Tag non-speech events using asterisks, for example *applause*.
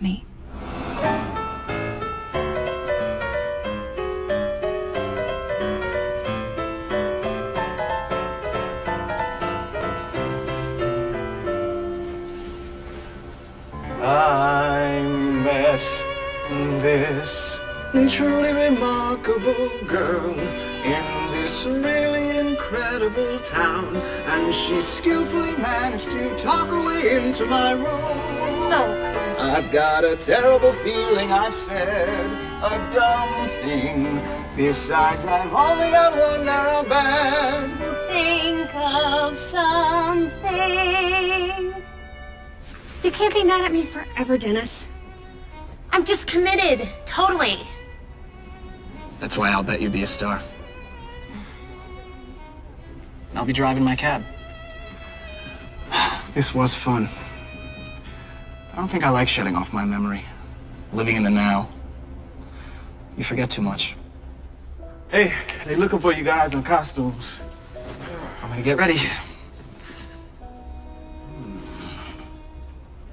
me. I met this truly remarkable girl in this really incredible town, and she skillfully managed to talk her way into my room. No, Chris. I've got a terrible feeling I've said a dumb thing. Besides, I've only got one narrow band. You think of something. You can't be mad at me forever, Dennis. I'm just committed. Totally. That's why I'll bet you'd be a star. I'll be driving my cab. *sighs* This was fun. I don't think I like shutting off my memory. Living in the now. You forget too much. Hey, they looking for you guys in costumes. I'm gonna get ready.